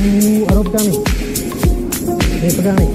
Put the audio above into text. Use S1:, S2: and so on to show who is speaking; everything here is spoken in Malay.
S1: Arab kami. Ini pegang ni.